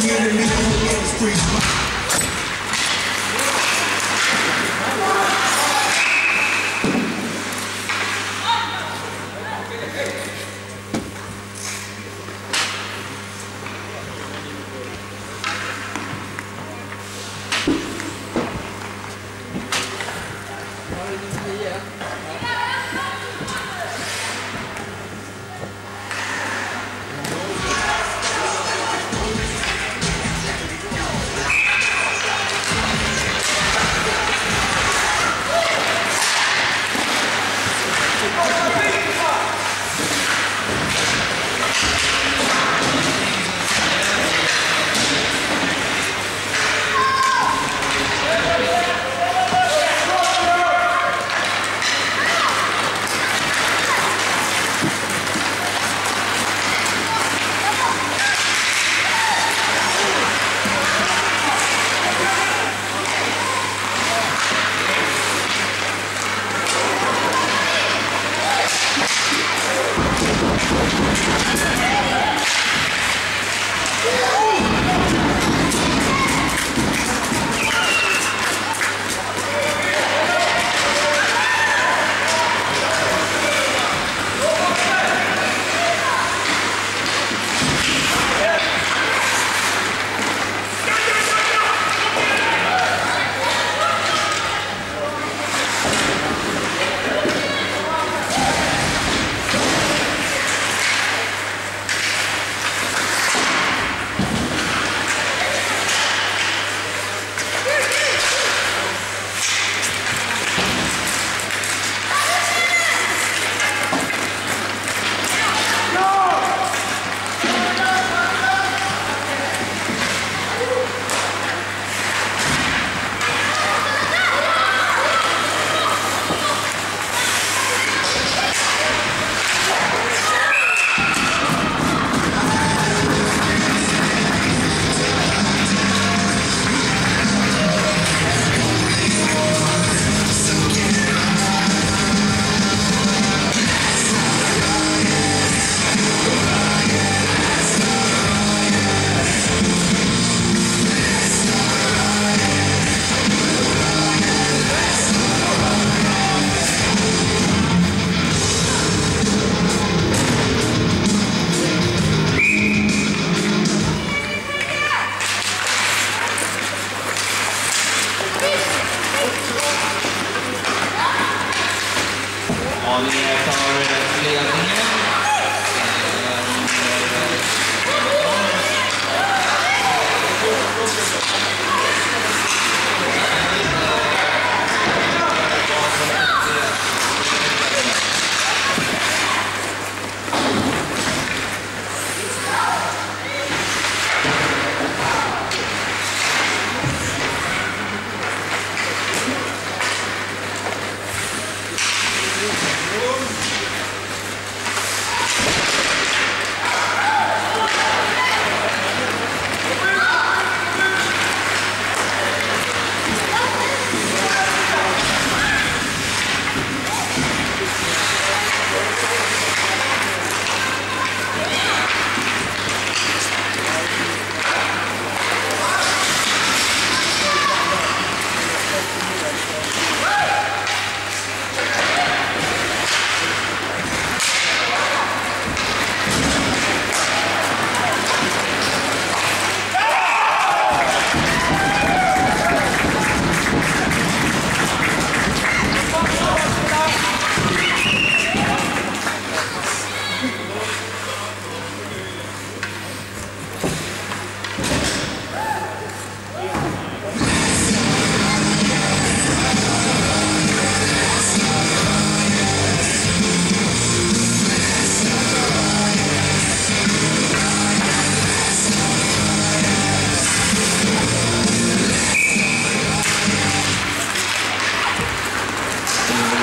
singing in the streets.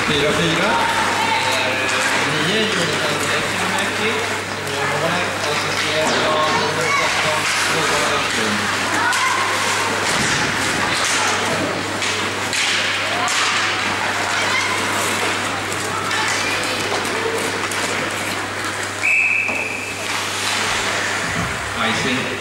4-4. 9, Jonathan Lekimäki. Målet assisteras av nummer 13, Johan Östlund. Icing.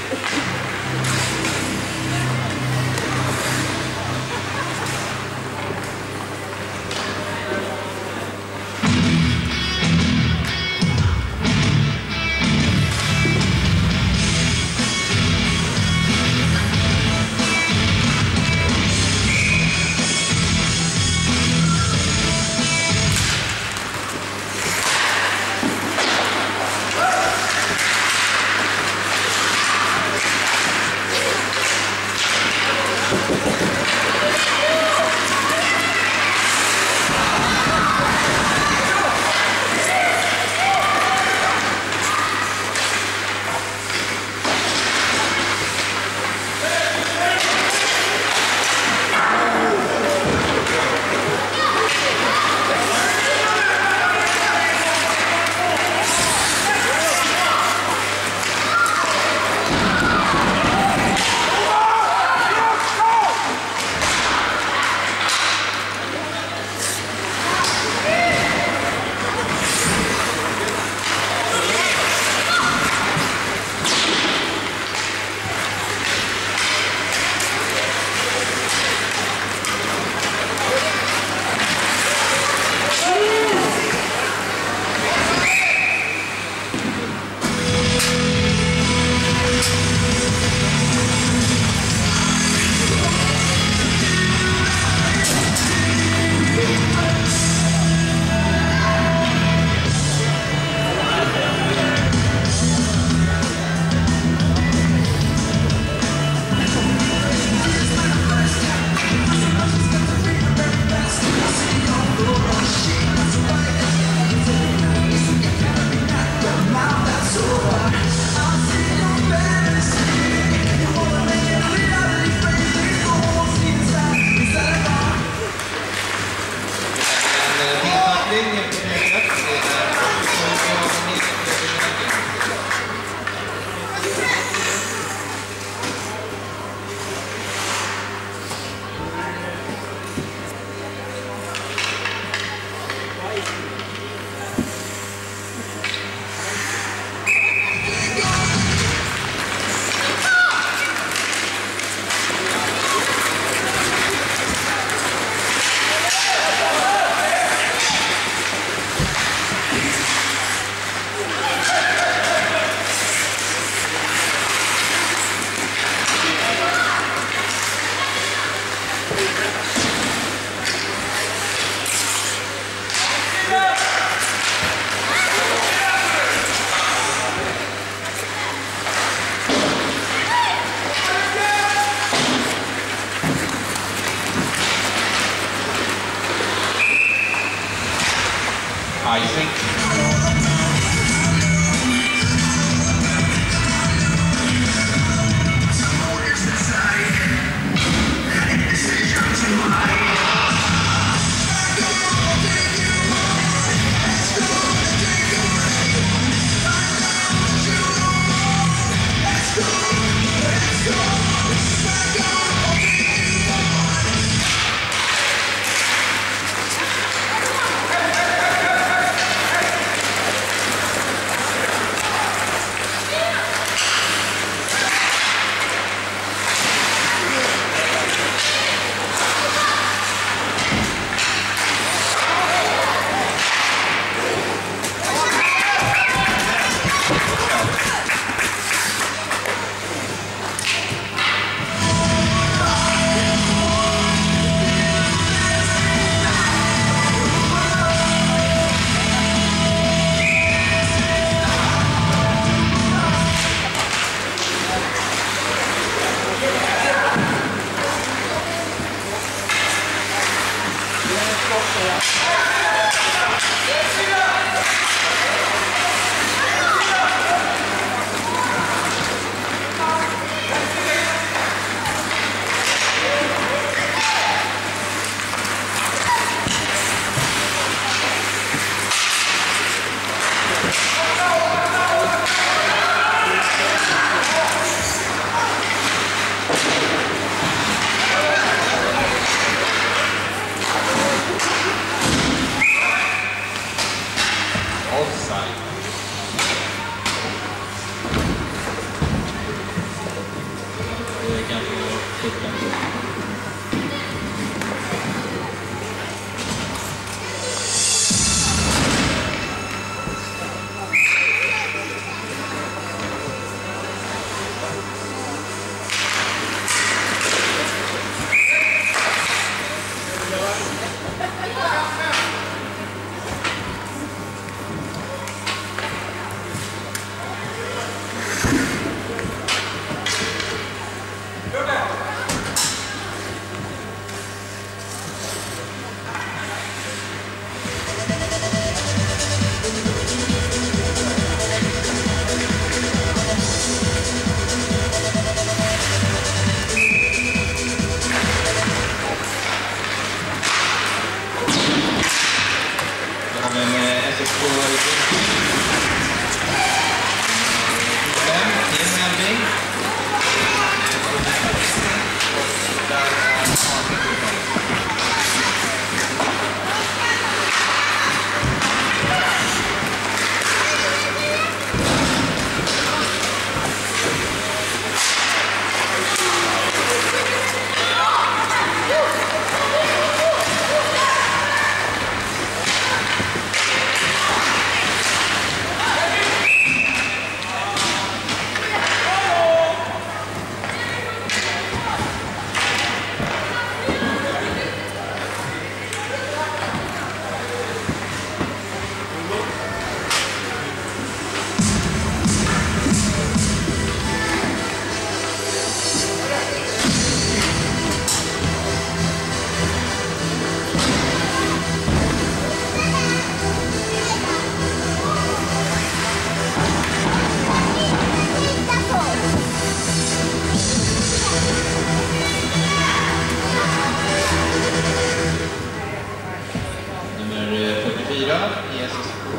4. Jesus K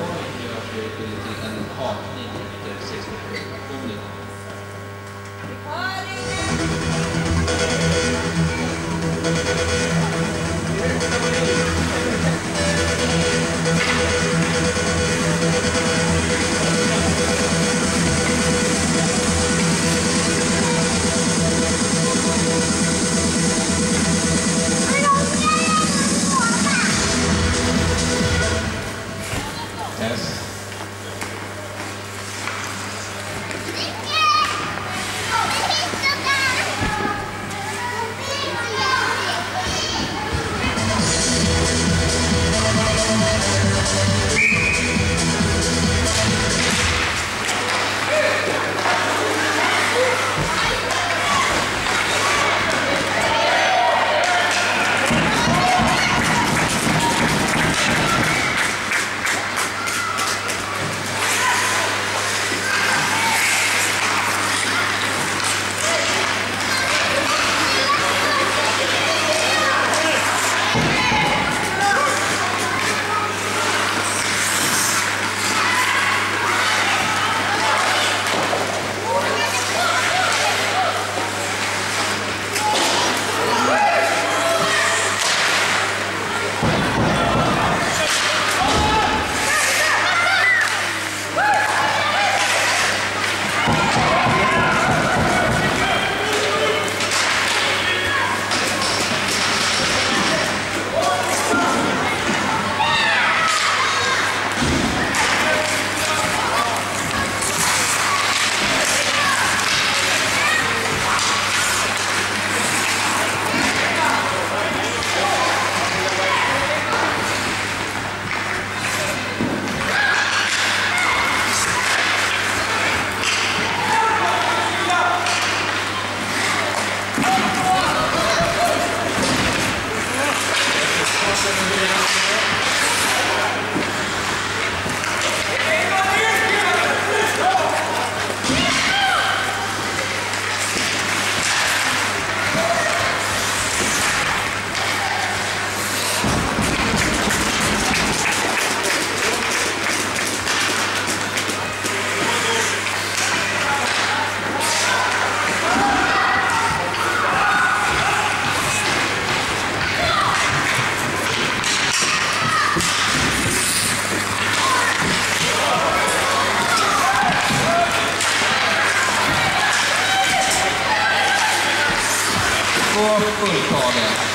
gör Fredrik till en hakning efter 67-optionen. Thank Yes. 그러니 까,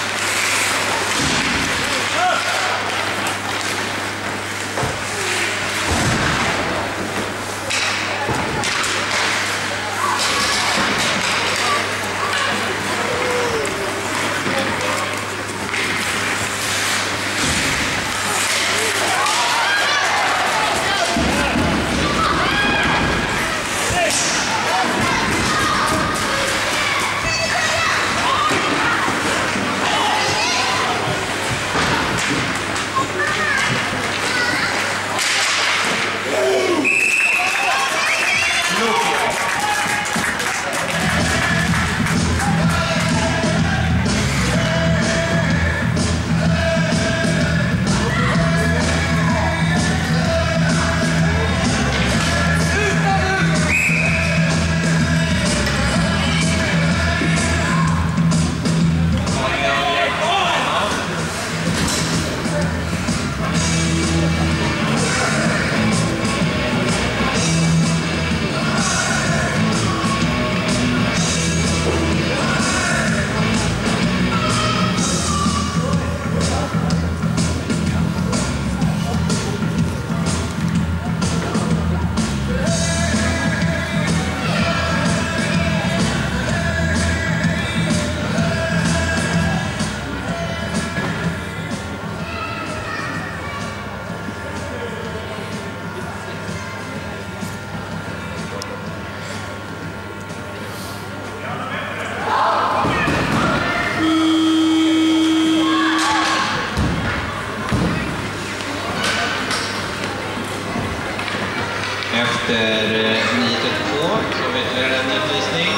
Efter eh, 9.32 så har vi ytterligare en utvisning.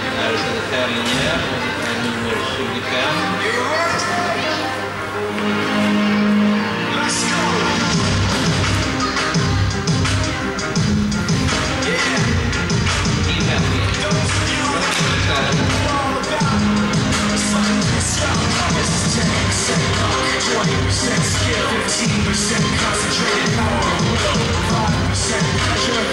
Det är Södertälje och det är nummer 25. Russia.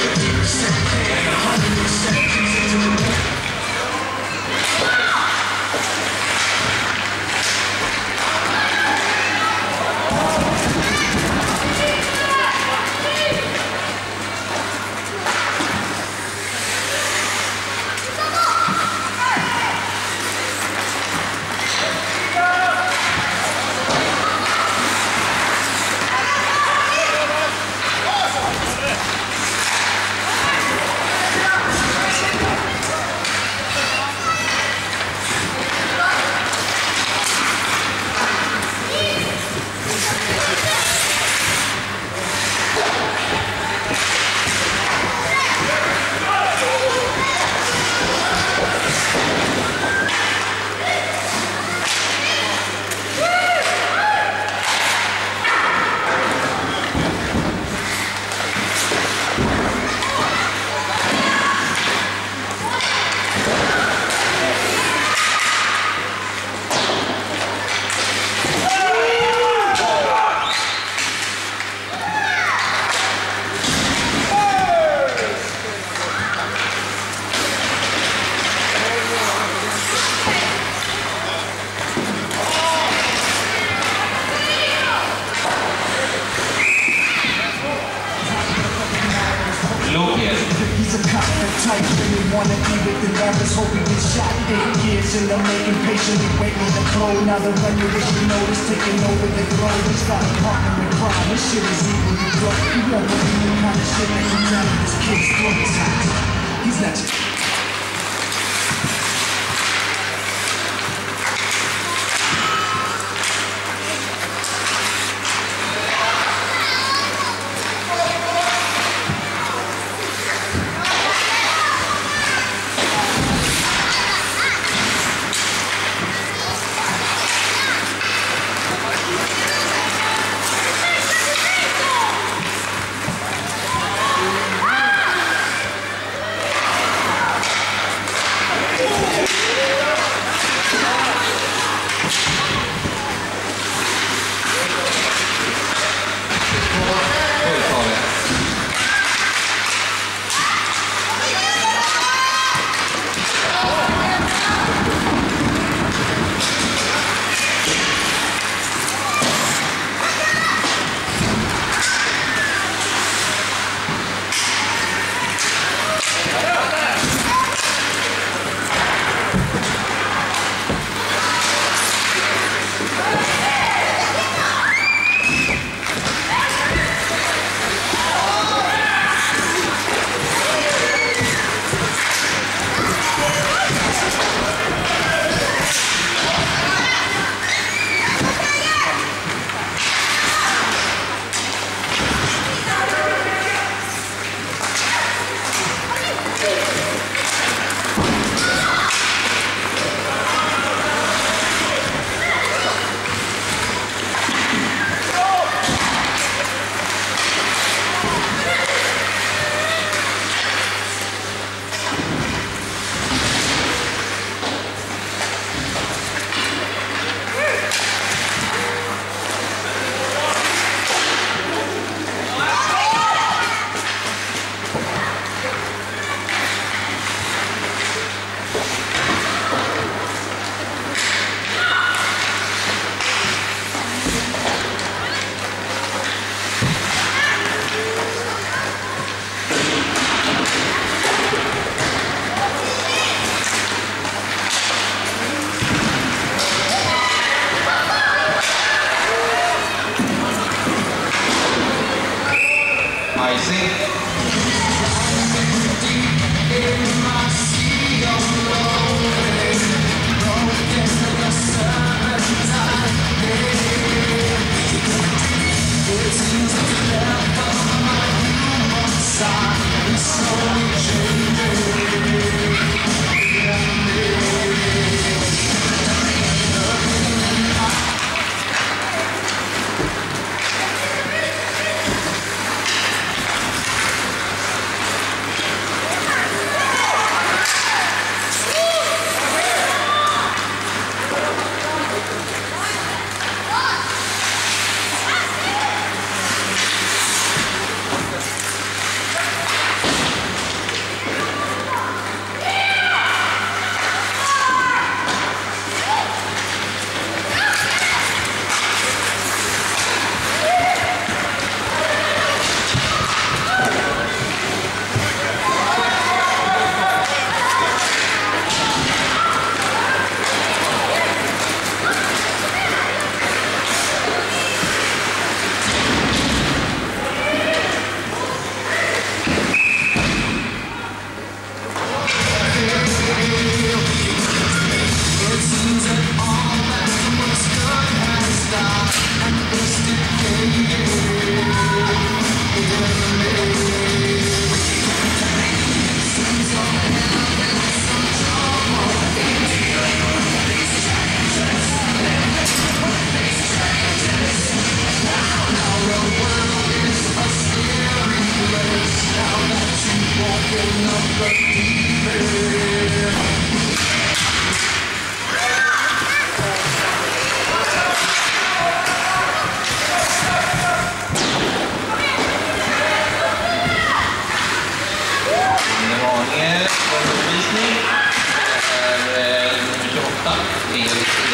Type really wanna be with the nervous, hope he shot. Eight years in the making, patiently waiting to blow. Now the record is you notice taking over the globe. He's got a partner in crime. This shit is evil, you go. You won't believe the kind of shit that comes out of this kid's throat. He's not just.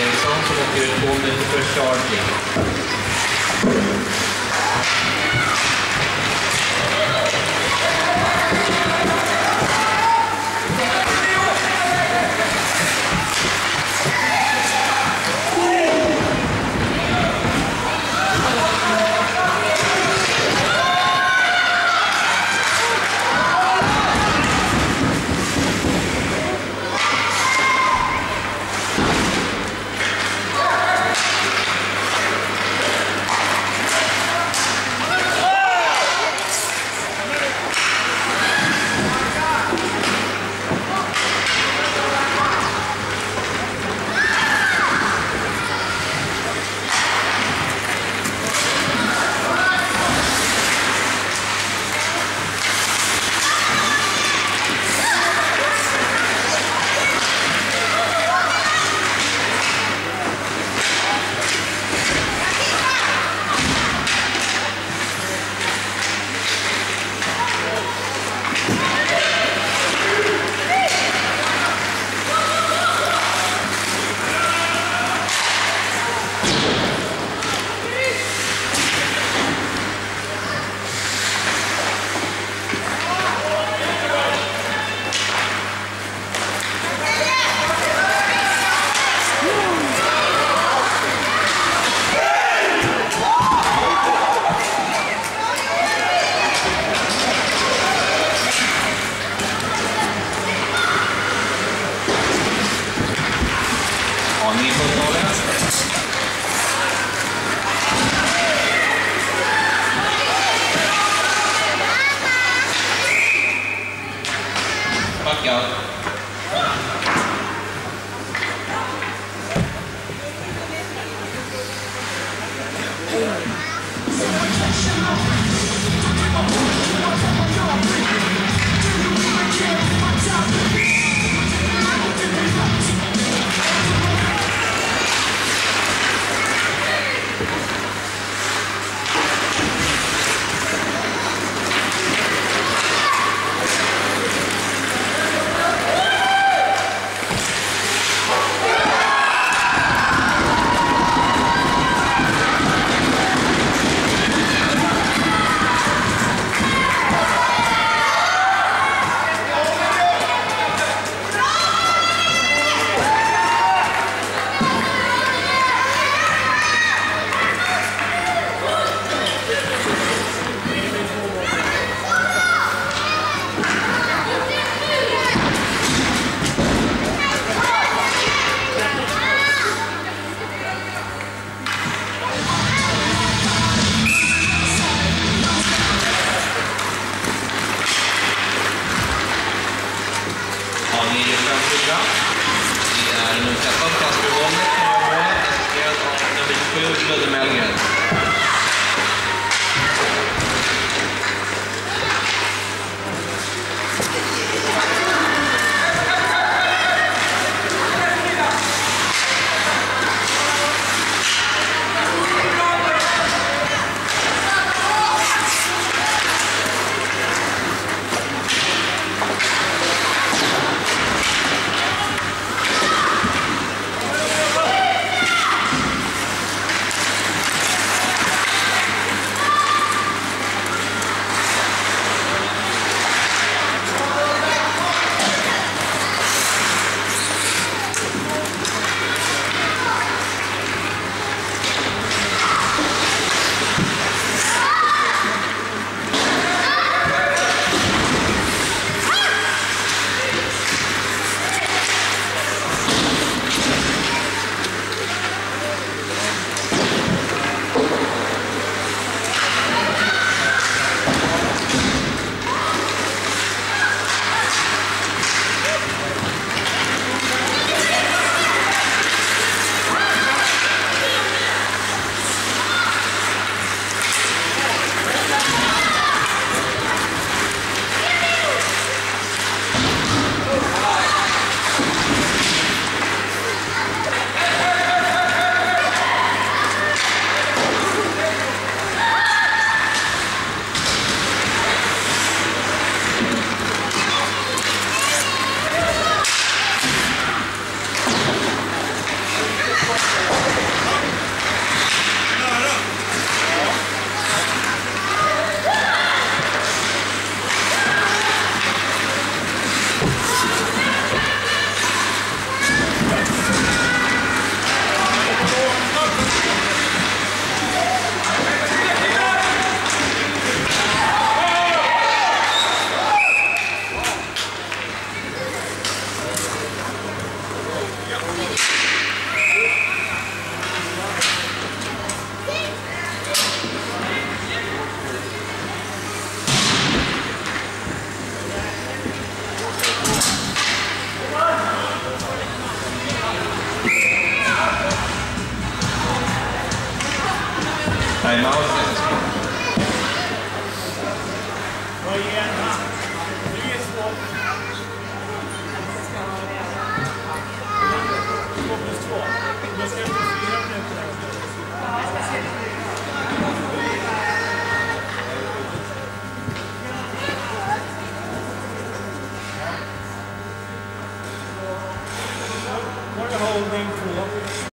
Eriksson, som åker ut två minuter för charging.